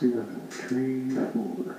see the tree four.